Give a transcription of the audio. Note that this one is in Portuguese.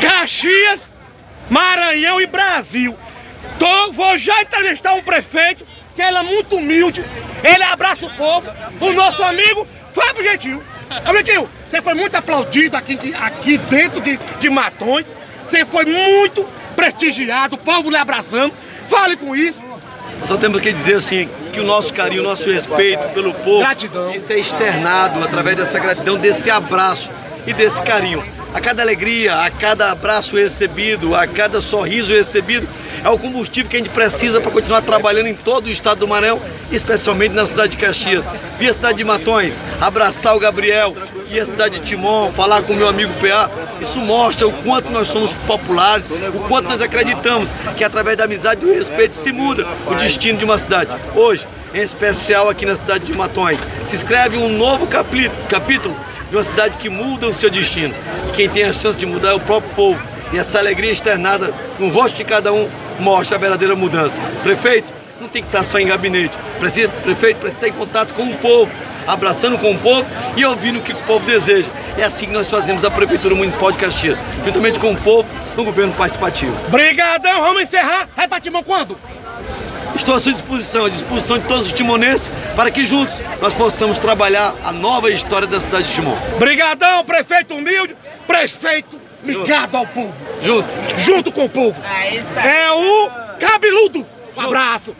Caxias, Maranhão e Brasil. Tô, vou já entrevistar um prefeito, que ele é muito humilde, ele abraça o povo, o nosso amigo Fábio Gentil. Ô Gentil, você foi muito aplaudido aqui, aqui dentro de, de Matões, você foi muito prestigiado, o povo lhe abraçando. Fale com isso. Só temos que dizer assim, que o nosso carinho, o nosso respeito pelo povo, Gratidão. isso é externado através dessa gratidão, desse abraço e desse carinho. A cada alegria, a cada abraço recebido, a cada sorriso recebido, é o combustível que a gente precisa para continuar trabalhando em todo o estado do Maranhão, especialmente na cidade de Caxias. E a cidade de Matões, abraçar o Gabriel e a cidade de Timon, falar com o meu amigo PA, isso mostra o quanto nós somos populares, o quanto nós acreditamos que através da amizade e do respeito se muda o destino de uma cidade. Hoje, em especial aqui na cidade de Matões, se escreve um novo capítulo de uma cidade que muda o seu destino. Quem tem a chance de mudar é o próprio povo. E essa alegria externada no rosto de cada um mostra a verdadeira mudança. Prefeito, não tem que estar só em gabinete. Precisa, prefeito precisa estar em contato com o povo, abraçando com o povo e ouvindo o que o povo deseja. É assim que nós fazemos a Prefeitura Municipal de Caxias, juntamente com o povo, no governo participativo. Brigadão, vamos encerrar. Vai Timão quando? Estou à sua disposição, à disposição de todos os timonenses, para que juntos nós possamos trabalhar a nova história da cidade de Timon. Brigadão, prefeito humilde, prefeito ligado ao povo. Junto. Junto com o povo. É o cabeludo. Um abraço.